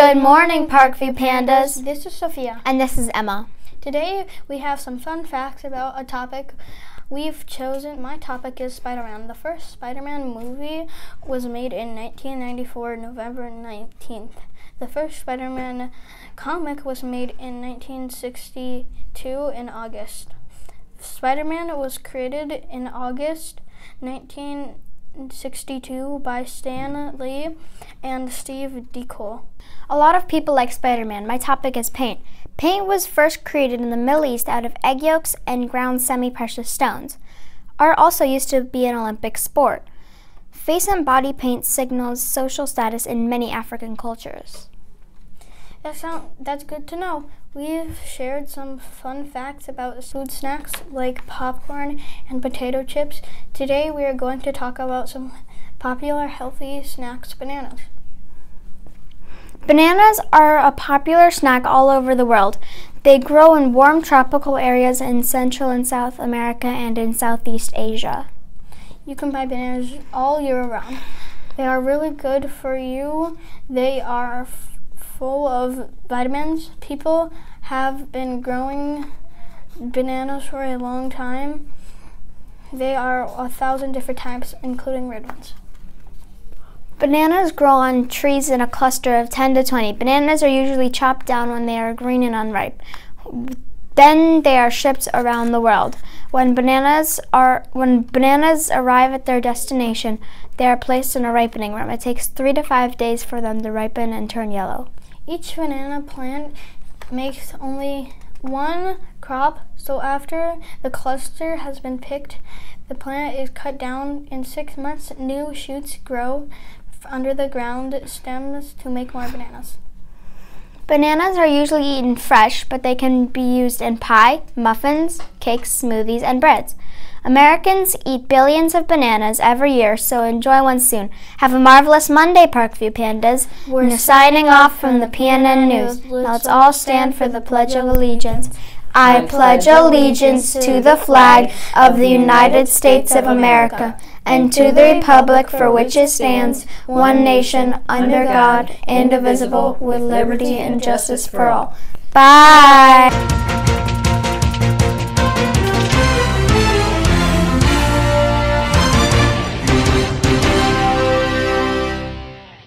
Good morning, Parkview Pandas. This is Sophia. And this is Emma. Today we have some fun facts about a topic we've chosen. My topic is Spider Man. The first Spider Man movie was made in 1994, November 19th. The first Spider Man comic was made in 1962 in August. Spider Man was created in August 1962 by Stan Lee and Steve Ditko. A lot of people like Spider Man. My topic is paint. Paint was first created in the Middle East out of egg yolks and ground semi precious stones. Art also used to be an Olympic sport. Face and body paint signals social status in many African cultures. That sound, that's good to know. We've shared some fun facts about food snacks like popcorn and potato chips. Today we are going to talk about some popular healthy snacks, bananas. Bananas are a popular snack all over the world. They grow in warm tropical areas in Central and South America and in Southeast Asia. You can buy bananas all year round. They are really good for you. They are full of vitamins. People have been growing bananas for a long time. They are a thousand different types, including red ones. Bananas grow on trees in a cluster of 10 to 20. Bananas are usually chopped down when they are green and unripe. Then they are shipped around the world. When bananas are when bananas arrive at their destination, they are placed in a ripening room. It takes 3 to 5 days for them to ripen and turn yellow. Each banana plant makes only one crop, so after the cluster has been picked, the plant is cut down. In six months, new shoots grow under the ground stems to make more bananas. Bananas are usually eaten fresh, but they can be used in pie, muffins, cakes, smoothies, and breads. Americans eat billions of bananas every year, so enjoy one soon. Have a marvelous Monday, Parkview Pandas. We're signing off from the PNN News. Now let's all stand for the Pledge of Allegiance. I pledge allegiance to the flag of the United States of America and to the republic for which it stands, one nation, under God, indivisible, with liberty and justice for all. Bye!